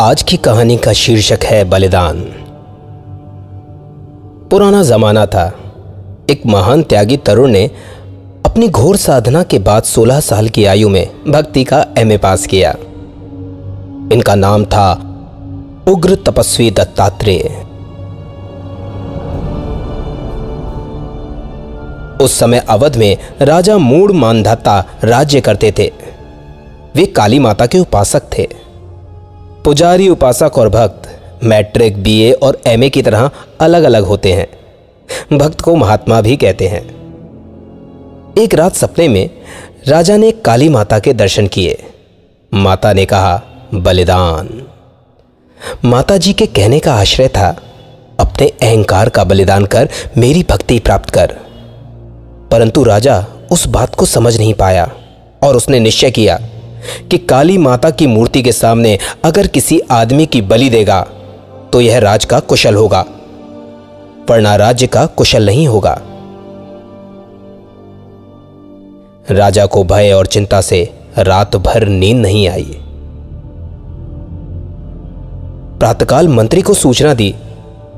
आज की कहानी का शीर्षक है बलिदान। पुराना जमाना था। एक महान त्यागी तरुण ने अपनी घोर साधना के बाद 16 साल की आयु में भक्ति का एमए पास किया। इनका नाम था उग्र तपस्वी दत्तात्रेय। उस समय अवध में राजा मूड मानधाता राज्य करते थे। वे काली माता के उपासक थे। पुजारी उपासक और भक्त, मैट्रिक बीए और एमए की तरह अलग अलग होते हैं। भक्त को महात्मा भी कहते हैं। एक रात सपने में राजा ने काली माता के दर्शन किए। माता ने कहा, बलिदान। माता जी के कहने का आश्रय था, अपने अहंकार का बलिदान कर मेरी भक्ति प्राप्त कर। परंतु राजा उस बात को समझ नहीं पाया और उसने निश्चय किया कि काली माता की मूर्ति के सामने अगर किसी आदमी की बलि देगा तो यह राज का कुशल होगा, वरना राज्य का कुशल नहीं होगा। राजा को भय और चिंता से रात भर नींद नहीं आई। प्रातकाल मंत्री को सूचना दी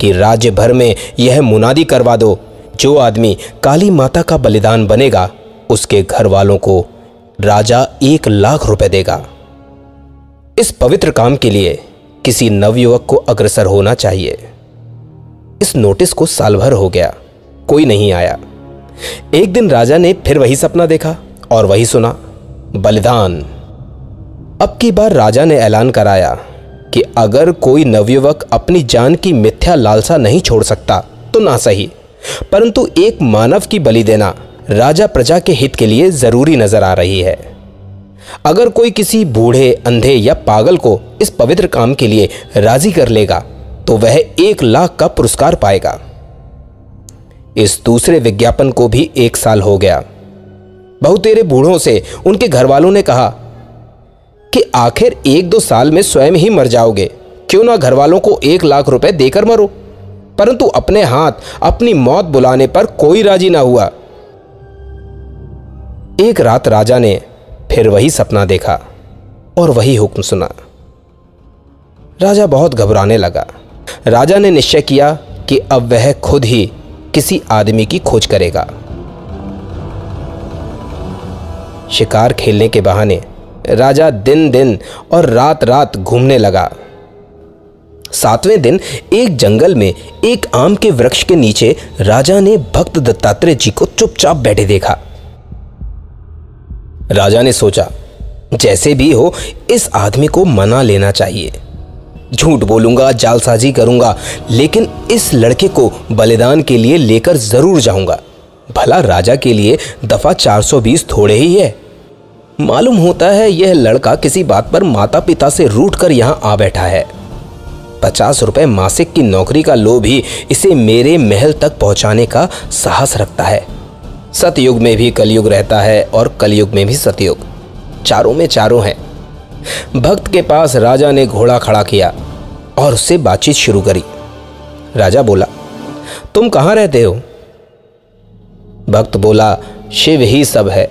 कि राज्य भर में यह मुनादी करवा दो। जो आदमी काली माता का बलिदान बनेगा, उसके घर वालों को राजा एक लाख रुपए देगा। इस पवित्र काम के लिए किसी नवयुवक को अग्रसर होना चाहिए। इस नोटिस को साल भर हो गया, कोई नहीं आया। एक दिन राजा ने फिर वही सपना देखा और वही सुना, बलिदान। अब की बार राजा ने ऐलान कराया कि अगर कोई नवयुवक अपनी जान की मिथ्या लालसा नहीं छोड़ सकता तो ना सही, परंतु एक मानव की बलि देना राजा प्रजा के हित के लिए ज़रूरी नज़र आ रही है। अगर कोई किसी बूढ़े, अंधे या पागल को इस पवित्र काम के लिए राज़ी कर लेगा तो वह एक लाख का पुरस्कार पाएगा। इस दूसरे विज्ञापन को भी एक साल हो गया। बहुतेरे बूढ़ों से उनके घर वालों ने कहा कि आखिर एक दो साल में स्वयं ही मर जाओगे। क्यों ना घर वालों को एक लाख रुपए देकर मरो। परंतु अपने हाथ, अपनी मौत बुलाने पर कोई राज़ी ना हुआ। एक रात राजा ने फिर वही सपना देखा और वही हुक्म सुना। राजा बहुत घबराने लगा। राजा ने निश्चय किया कि अब वह खुद ही किसी आदमी की खोज करेगा। शिकार खेलने के बहाने राजा दिन दिन और रात रात घूमने लगा। सातवें दिन एक जंगल में एक आम के वृक्ष के नीचे राजा ने भक्त दत्तात्रेय जी को चुपचाप बैठे देखा। राजा ने सोचा, जैसे भी हो, इस आदमी को मना लेना चाहिए। झूठ बोलूँगा, जालसाजी करूँगा, लेकिन इस लड़के को बलिदान के लिए लेकर ज़रूर जाऊँगा। भला राजा के लिए दफ़ा 420 थोड़े ही है। मालूम होता है यह लड़का किसी बात पर माता पिता से रूट कर यहाँ आ बैठा है। पचास रुपए मासिक की नौकरी का लोभ ही इसे मेरे महल तक पहुँचाने का साहस रखता है। सतयुग में भी कलयुग रहता है और कलयुग में भी सतयुग। चारों में चारों हैं। भक्त के पास राजा ने घोड़ा खड़ा किया और उससे बातचीत शुरू करी। राजा बोला, तुम कहाँ रहते हो? भक्त बोला, शिव ही सब है।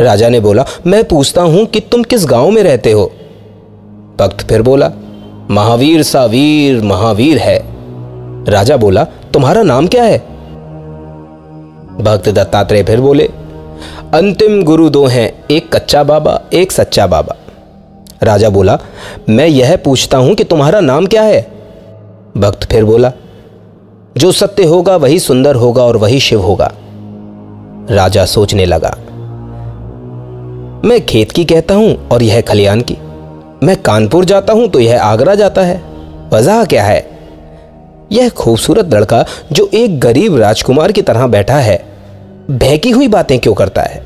राजा ने बोला, मैं पूछता हूँ कि तुम किस गाँव में रहते हो? भक्त फिर बोला, महावीर सा वीर महावीर है। राजा बोला, तुम्हारा नाम क्या है? भक्त दत्तात्रेय फिर बोले, अंतिम गुरु दो हैं, एक कच्चा बाबा, एक सच्चा बाबा। राजा बोला, मैं यह पूछता हूँ कि तुम्हारा नाम क्या है? भक्त फिर बोला, जो सत्य होगा, वही सुंदर होगा और वही शिव होगा। राजा सोचने लगा, मैं खेत की कहता हूँ और यह खलियान की। मैं कानपुर जाता हूँ तो यह आगरा जाता है। वजह क्या है? यह खूबसूरत लड़का जो एक गरीब राजकुमार की तरह बैठा है। बहकी हुई बातें क्यों करता है?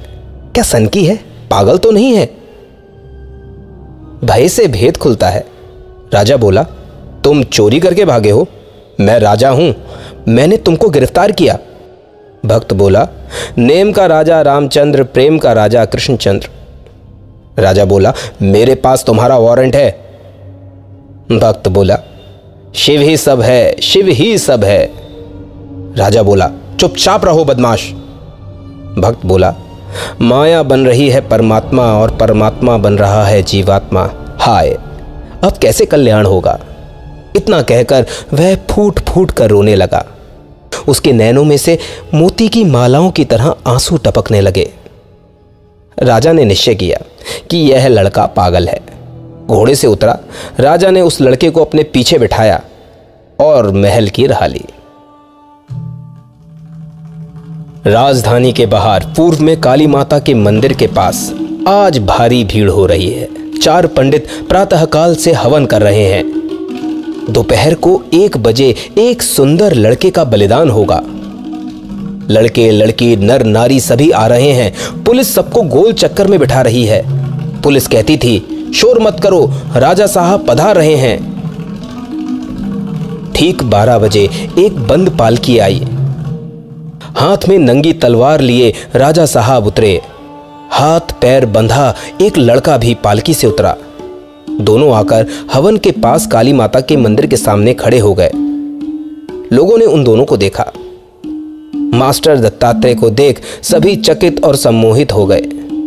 क्या सनकी है? पागल तो नहीं है? भय से भेद खुलता है। राजा बोला, तुम चोरी करके भागे हो। मैं राजा हूँ। मैंने तुमको गिरफ़्तार किया। भक्त बोला, नेम का राजा रामचंद्र, प्रेम का राजा कृष्णचंद्र। राजा बोला, मेरे पास तुम्हारा वारंट है। भक्त बोला, शिव ही सब है, शिव ही सब है। राजा बोला, चुपचाप रहो बदमाश। भक्त बोला, माया बन रही है परमात्मा और परमात्मा बन रहा है जीवात्मा। हाय, अब कैसे कल्याण होगा? इतना कहकर वह फूट फूट कर रोने लगा। उसके नैनों में से मोती की मालाओं की तरह आँसू टपकने लगे। राजा ने निश्चय किया कि यह लड़का पागल है। घोड़े से उतरा, राजा ने उस लड़के को अपने पीछे बिठाया और महल की राह ली। राजधानी के बाहर, पूर्व में काली माता के मंदिर के पास। आज भारी भीड़ हो रही है। चार पंडित प्रातःकाल से हवन कर रहे हैं। दोपहर को एक बजे एक सुंदर लड़के का बलिदान होगा। लड़के, लड़की, नर, नारी सभी आ रहे हैं। पुलिस सबको गोल चक्कर में बिठा रही है। पुलिस कहती थी, शोर मत करो, राजा साहब पधार रहे हैं। ठीक बारह बजे एक बंद पालकी आई। हाथ में नंगी तलवार लिए राजा साहब उतरे। हाथ पैर बंधा एक लड़का भी पालकी से उतरा। दोनों आकर हवन के पास काली माता के मंदिर के सामने खड़े हो गए। लोगों ने उन दोनों को देखा। मास्टर दत्तात्रेय को देख सभी चकित और सम्मोहित हो गए।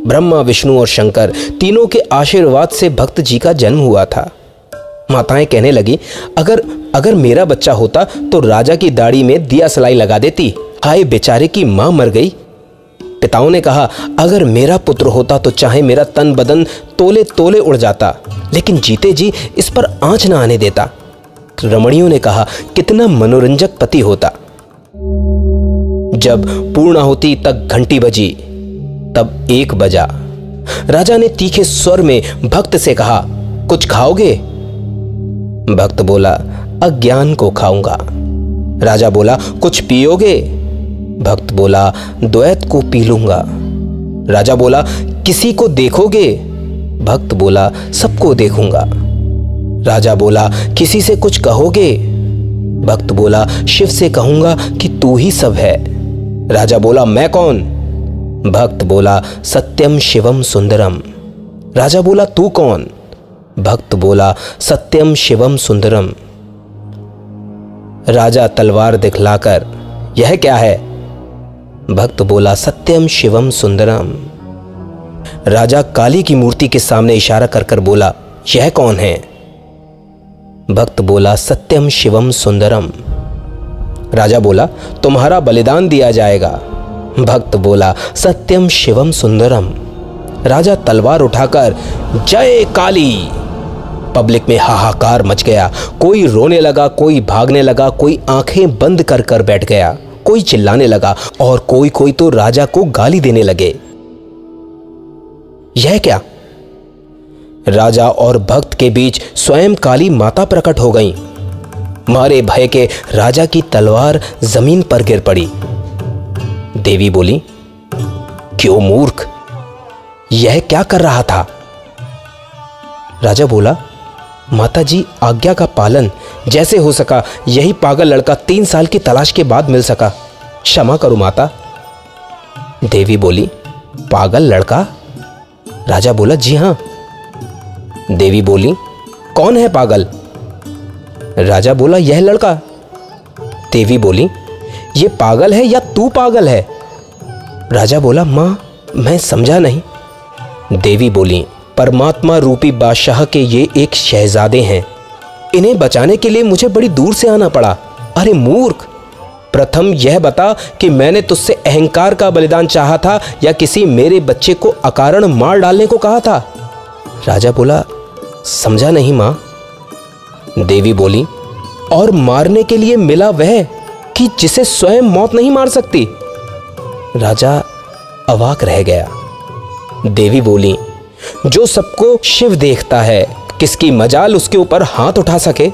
ब्रह्मा, विष्णु और शंकर तीनों के आशीर्वाद से भक्त जी का जन्म हुआ था। माताएँ कहने लगी, अगर अगर मेरा बच्चा होता तो राजा की दाढ़ी में दिया सलाई लगा देती। हाय बेचारे की माँ मर गई। पिताओं ने कहा, अगर मेरा पुत्र होता तो चाहे मेरा तन बदन तोले तोले उड़ जाता, लेकिन जीते जी इस पर आँच ना आने देता। रमणियों ने कहा, कितना मनोरंजक पति होता। जब पूर्णाहुति तक घंटी बजी, तब एक बजा। राजा ने तीखे स्वर में भक्त से कहा, कुछ खाओगे? भक्त बोला, अज्ञान को खाऊँगा। राजा बोला, कुछ पियोगे? भक्त बोला, द्वैत को पी लूँगा। राजा बोला, किसी को देखोगे? भक्त बोला, सबको देखूँगा। राजा बोला, किसी से कुछ कहोगे? भक्त बोला, शिव से कहूँगा कि तू ही सब है। राजा बोला, मैं कौन? भक्त बोला, सत्यम शिवम सुंदरम। राजा बोला, तू कौन? भक्त बोला, सत्यम शिवम सुंदरम। राजा तलवार दिखलाकर, यह क्या है? भक्त बोला, सत्यम शिवम सुंदरम. राजा काली की मूर्ति के सामने इशारा कर कर बोला, यह कौन है? भक्त बोला, सत्यम शिवम सुंदरम. राजा बोला, तुम्हारा बलिदान दिया जाएगा. भक्त बोला, सत्यम शिवम सुंदरम. राजा तलवार उठाकर, जय काली! पब्लिक में हाहाकार मच गया। कोई रोने लगा, कोई भागने लगा, कोई आँखें बंद कर कर बैठ गया। कोई चिल्लाने लगा और कोई कोई तो राजा को गाली देने लगे। यह क्या? राजा और भक्त के बीच स्वयं काली माता प्रकट हो गई। मारे भय के राजा की तलवार ज़मीन पर गिर पड़ी। देवी बोली, क्यों मूर्ख? यह क्या कर रहा था? राजा बोला माता जी आज्ञा का पालन जैसे हो सका यही पागल लड़का तीन साल की तलाश के बाद मिल सका। क्षमा करो माता। देवी बोली, पागल लड़का? राजा बोला, जी हाँ। देवी बोली, कौन है पागल? राजा बोला, यह लड़का। देवी बोली यह पागल है या तू पागल है? राजा बोला, माँ, मैं समझा नहीं। देवी बोली, परमात्मा रूपी बादशाह के ये एक शहजादे हैं। इन्हें बचाने के लिए मुझे बड़ी दूर से आना पड़ा। अरे मूर्ख! प्रथम यह बता कि मैंने तुझसे अहंकार का बलिदान चाहा था या किसी मेरे बच्चे को अकारण मार डालने को कहा था? राजा बोला, समझा नहीं माँ। देवी बोली, और मारने के लिए मिला वह कि जिसे स्वयं मौत नहीं मार सकती? राजा अवाक रह गया। देवी बोली, जो सबको शिव देखता है किसकी मजाल उसके ऊपर हाथ उठा सके?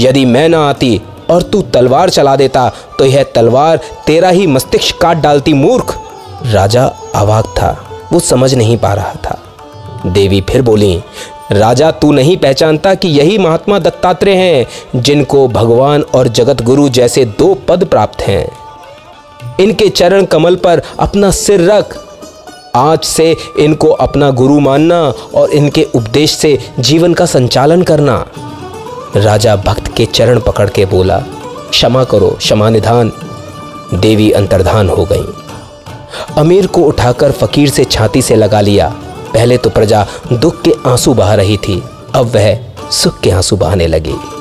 यदि मैं ना आती और तू तलवार चला देता तो यह तलवार तेरा ही मस्तिष्क काट डालती, मूर्ख। राजा अवाक था। वो समझ नहीं पा रहा था। देवी फिर बोली, राजा, तू नहीं पहचानता कि यही महात्मा दत्तात्रेय हैं, जिनको भगवान और जगत गुरु जैसे दो पद प्राप्त हैं। इनके चरण कमल पर अपना सिर रख आज से इनको अपना गुरु मानना और इनके उपदेश से जीवन का संचालन करना। राजा भक्त के चरण पकड़ के बोला, क्षमा करो, क्षमा निधान। देवी अंतर्धान हो गई। अमीर को उठाकर फकीर से छाती से लगा लिया। पहले तो प्रजा दुख के आँसू बहा रही थी, अब वह सुख के आँसू बहाने लगे।